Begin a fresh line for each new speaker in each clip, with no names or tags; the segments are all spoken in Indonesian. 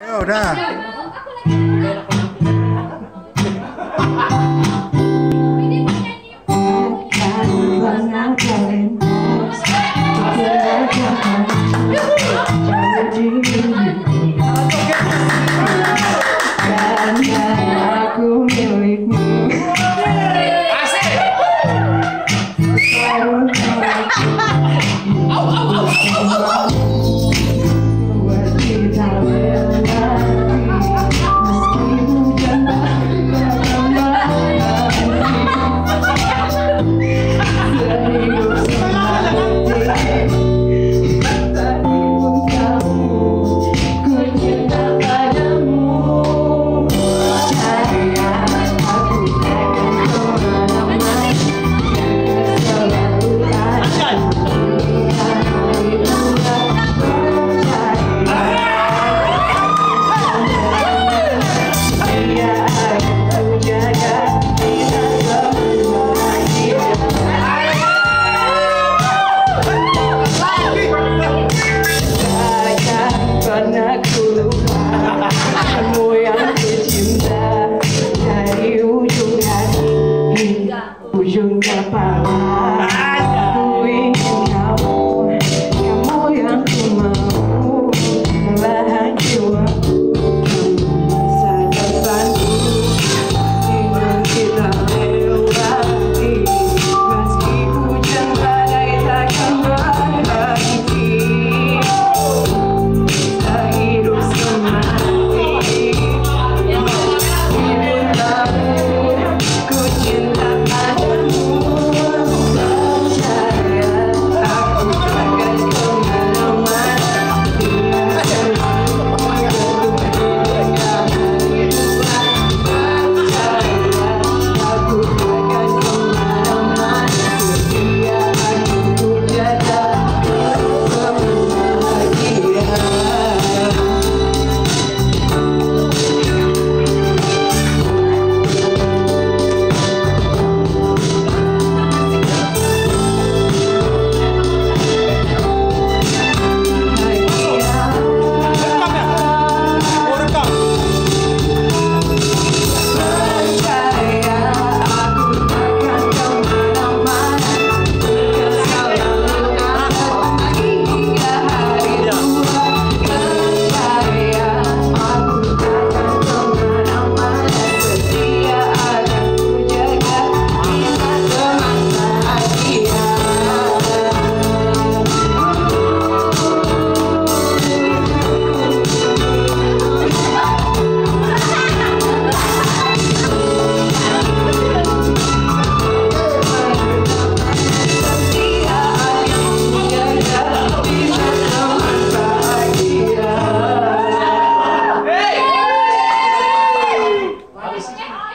没有
的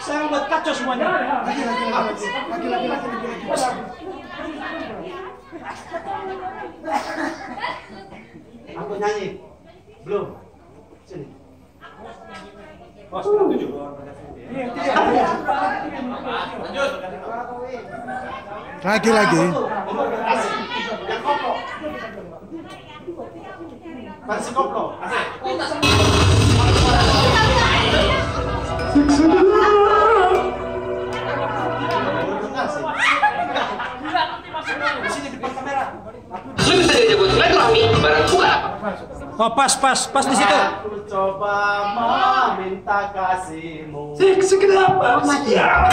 Saya buat kacau semuanya. Lagi, lagi, lagi, lagi, lagi, lagi. Aku
nyanyi. Belum. Sini. Bos, kurang tujuh.
Iya, lagi, lagi.
masih koplo.
Masih.
Oh pas pas pas di situ.
Aku coba meminta kasihmu.
Sik, sik, kenapa? Oh, mati.
Ya.